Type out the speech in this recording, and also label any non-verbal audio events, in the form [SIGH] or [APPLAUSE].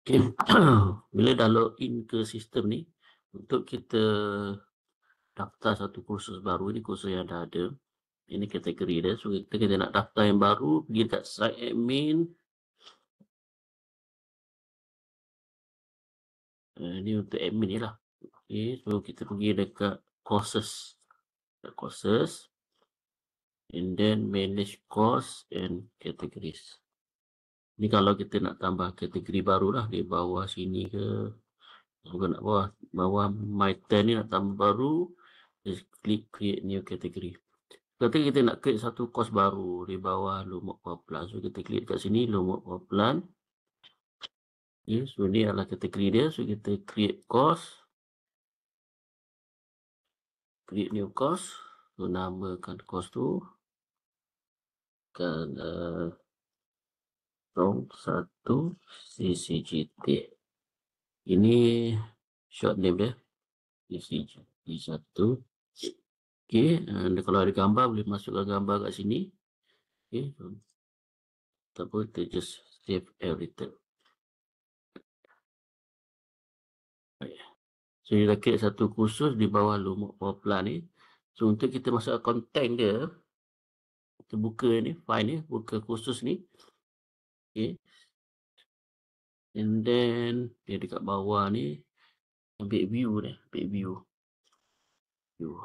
Okay. [COUGHS] Bila dah login ke sistem ni, untuk kita daftar satu kursus baru, ni kursus yang dah ada. Ini kategori dia. So, kita, kita nak daftar yang baru, pergi dekat site admin. Uh, ni untuk admin ni lah. Okay, so kita pergi dekat courses. Dekat courses. And then manage course and categories. Ni kalau kita nak tambah kategori baru lah di bawah sini ke. Bukan nak bawah, bawah my 10 ni nak tambah baru. Just klik create new category. Kata kita nak create satu course baru di bawah Lumok Power Plan. So kita klik kat sini Lumok Power Plan. Okay, so ni adalah kategori dia. So kita create course. Create new course. So namakan course tu. Kan uh, CCGT. Ini short name dia. CCGT satu. Okey, dan kalau ada gambar boleh masukkan gambar kat sini. Okey. Tak apa, kita just save return. So, dia create satu kursus di bawah Lumuk Power Plan ni. So, untuk kita masuk konten dia, kita buka ni, file ni, buka kursus ni. Okay. And then dia dekat bawah ni ambil view ni, ambil view. View.